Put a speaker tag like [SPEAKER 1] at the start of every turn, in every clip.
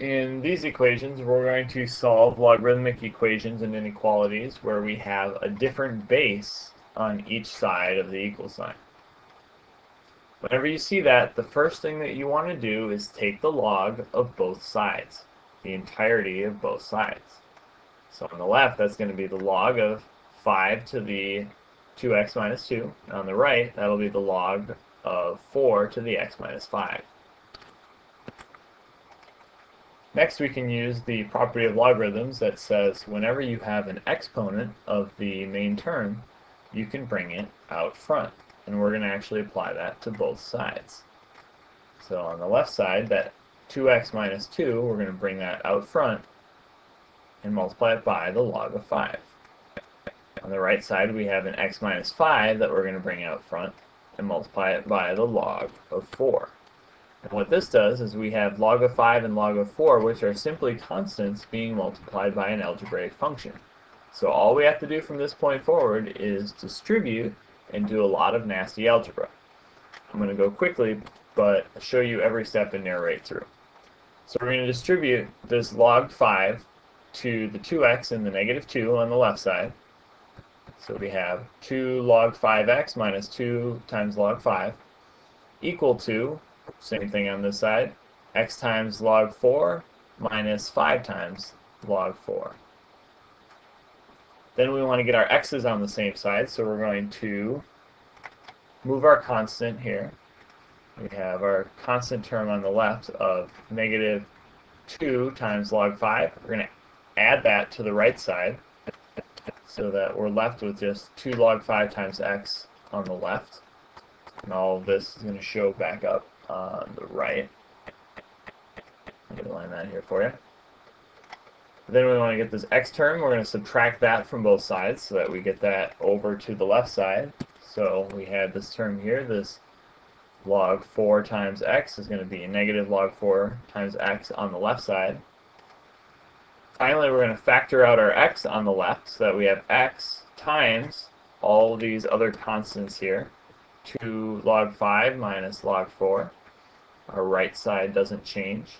[SPEAKER 1] In these equations, we're going to solve logarithmic equations and inequalities where we have a different base on each side of the equal sign. Whenever you see that, the first thing that you want to do is take the log of both sides, the entirety of both sides. So on the left, that's going to be the log of 5 to the 2x minus 2. And on the right, that'll be the log of 4 to the x minus 5. Next, we can use the property of logarithms that says whenever you have an exponent of the main term, you can bring it out front. And we're going to actually apply that to both sides. So on the left side, that 2x minus 2, we're going to bring that out front and multiply it by the log of 5. On the right side, we have an x minus 5 that we're going to bring out front and multiply it by the log of 4. And what this does is we have log of 5 and log of 4, which are simply constants being multiplied by an algebraic function. So all we have to do from this point forward is distribute and do a lot of nasty algebra. I'm going to go quickly, but show you every step and narrate through. So we're going to distribute this log 5 to the 2x and the negative 2 on the left side. So we have 2 log 5x minus 2 times log 5 equal to same thing on this side. x times log 4 minus 5 times log 4. Then we want to get our x's on the same side, so we're going to move our constant here. We have our constant term on the left of negative 2 times log 5. We're going to add that to the right side so that we're left with just 2 log 5 times x on the left. And all of this is going to show back up on the right. I'm going to line that here for you. Then we want to get this x term. We're going to subtract that from both sides so that we get that over to the left side. So we had this term here, this log 4 times x is going to be negative log 4 times x on the left side. Finally, we're going to factor out our x on the left so that we have x times all these other constants here. 2 log 5 minus log 4. Our right side doesn't change.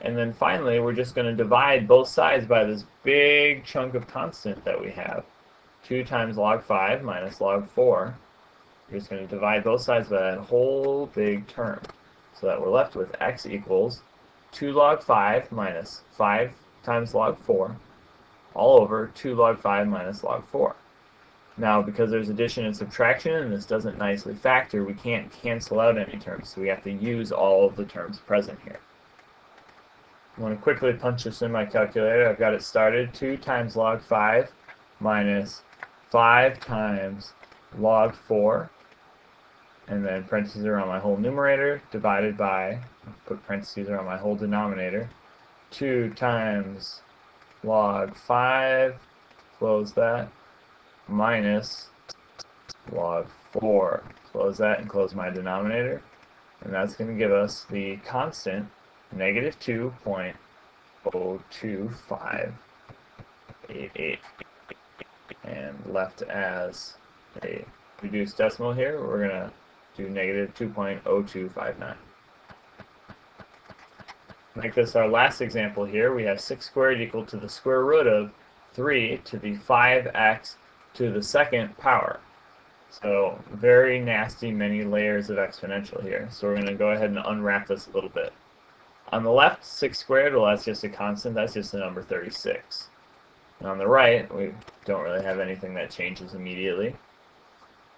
[SPEAKER 1] And then finally, we're just going to divide both sides by this big chunk of constant that we have. 2 times log 5 minus log 4. We're just going to divide both sides by that whole big term. So that we're left with x equals 2 log 5 minus 5 times log 4 all over 2 log 5 minus log 4. Now, because there's addition and subtraction, and this doesn't nicely factor, we can't cancel out any terms, so we have to use all of the terms present here. I want to quickly punch this in my calculator. I've got it started. 2 times log 5 minus 5 times log 4, and then parentheses around my whole numerator, divided by, put parentheses around my whole denominator, 2 times log 5, close that, minus log 4. Close that and close my denominator. And that's going to give us the constant negative 2.02588. And left as a reduced decimal here, we're going to do negative 2.0259. Make this our last example here. We have 6 squared equal to the square root of 3 to the 5x to the second power. So very nasty many layers of exponential here. So we're going to go ahead and unwrap this a little bit. On the left, 6 squared, well that's just a constant, that's just the number 36. And on the right, we don't really have anything that changes immediately.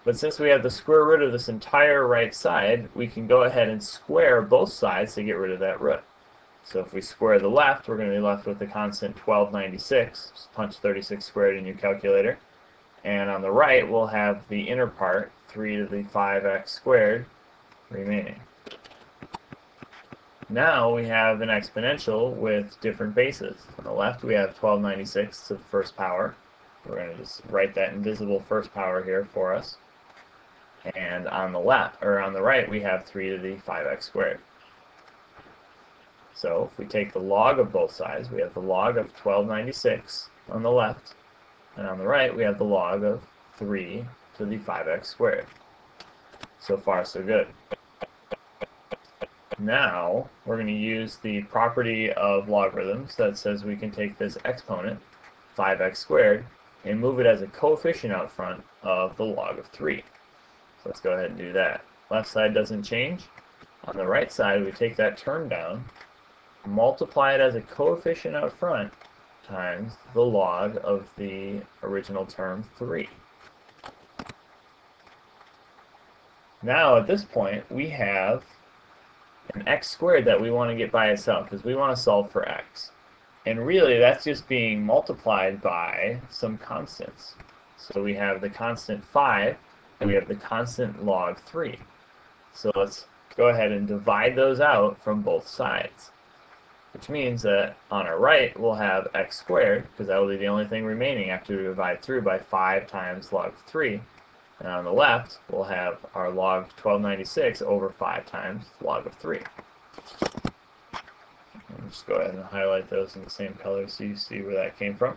[SPEAKER 1] But since we have the square root of this entire right side, we can go ahead and square both sides to get rid of that root. So if we square the left, we're going to be left with the constant 1296. Just punch 36 squared in your calculator. And on the right, we'll have the inner part, 3 to the 5x squared, remaining. Now we have an exponential with different bases. On the left, we have 1296 to the first power. We're going to just write that invisible first power here for us. And on the left, or on the right, we have 3 to the 5x squared. So if we take the log of both sides, we have the log of 1296 on the left and on the right, we have the log of 3 to the 5x squared. So far, so good. Now, we're going to use the property of logarithms that says we can take this exponent, 5x squared, and move it as a coefficient out front of the log of 3. So let's go ahead and do that. Left side doesn't change. On the right side, we take that term down, multiply it as a coefficient out front, times the log of the original term 3. Now, at this point, we have an x squared that we want to get by itself because we want to solve for x. And really, that's just being multiplied by some constants. So we have the constant 5, and we have the constant log 3. So let's go ahead and divide those out from both sides. Which means that on our right, we'll have x squared, because that will be the only thing remaining after we divide through by 5 times log 3. And on the left, we'll have our log 1296 over 5 times log of 3. I'll just go ahead and highlight those in the same color so you see where that came from.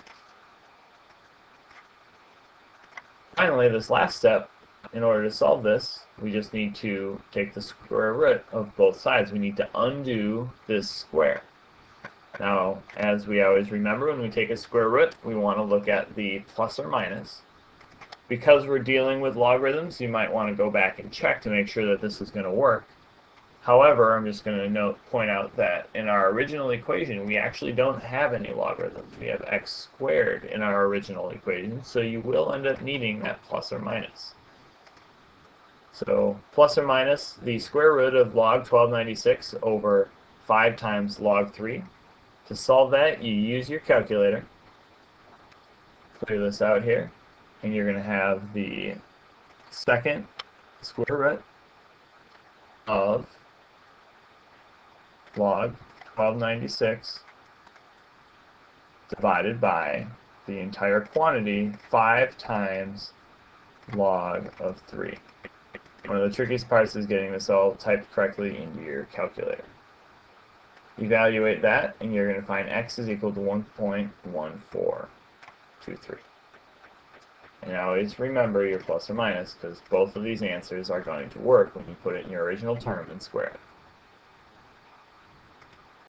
[SPEAKER 1] Finally, this last step, in order to solve this, we just need to take the square root of both sides. We need to undo this square. Now, as we always remember, when we take a square root, we want to look at the plus or minus. Because we're dealing with logarithms, you might want to go back and check to make sure that this is going to work. However, I'm just going to note, point out that in our original equation, we actually don't have any logarithms. We have x squared in our original equation, so you will end up needing that plus or minus. So plus or minus the square root of log 1296 over 5 times log 3. To solve that, you use your calculator. Clear this out here and you're going to have the second square root of log 1296 divided by the entire quantity 5 times log of 3. One of the trickiest parts is getting this all typed correctly into your calculator. Evaluate that, and you're going to find x is equal to 1.1423. And always remember your plus or minus because both of these answers are going to work when you put it in your original term and square it.